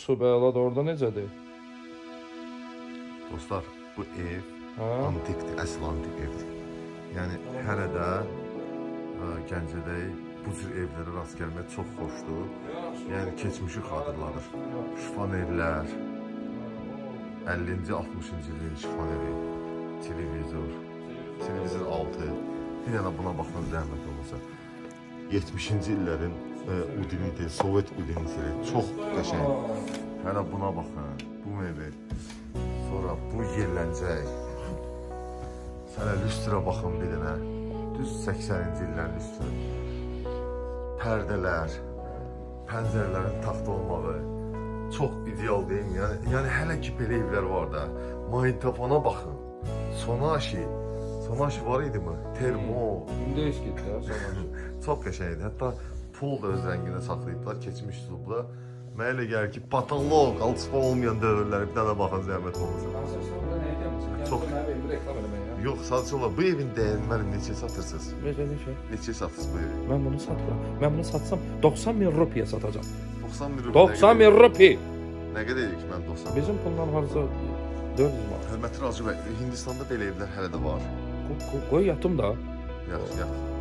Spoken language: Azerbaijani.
Su bəladır, orada necədir? Dostlar, bu ev Hə? antikdir, əsl antik evdir. Yəni hələ də ə, Gəncədə bu cür evlərə rast gəlmək çox xoşdur. Yəni keçmişi xatırladır. Şifan evlər, 50-ci, 60-cı ilin şifan evi, televizor, televizor altı. Bir dənə buna baxın zəhmət olmasa. 70-ci illərin ə, Udiniti, Sovet Udiniti çox qəşəng. Hələ buna baxın. Bu mebel. Sonra bu yerləncək. Sənə lüstra baxın bir dənə. Düz 80-ci illərin lüstra. Pərdələr, pəncərələrin taxt olmağı çox ideal deyilmi? Yəni, yəni hələ ki belə evlər var da. Magnitofona baxın. Sonaşi. Sonaşi var idimi? Termo. İndi eşkit ya sonra. Çox qəşəng idi. Hətta pul da öz rənginə saxlayıblar, keçmiş üslubda. Mənə elə gəlir ki, patoloq, alçıpa olmayan dövrləri bir dənə baxın zəhmət olmasın. Çox-. Yox, sadəcə olaraq bu evin dəyərini mənim neçə satırsınız? Necə necə? Neçə satırsınız bu evi? Mən bunu satmıram. Mən bunu satsam 90 min rupiyə satacağam. 90 min rupi. 90 min rupi. Nə qədər edir ki, mən 90 min? Bizim puldan harca 400 manat. Hörmətli Racı bəy, Hindistanda belə evlər hələ də var. Qoy- yatım da. Yaxşı, yaxşı.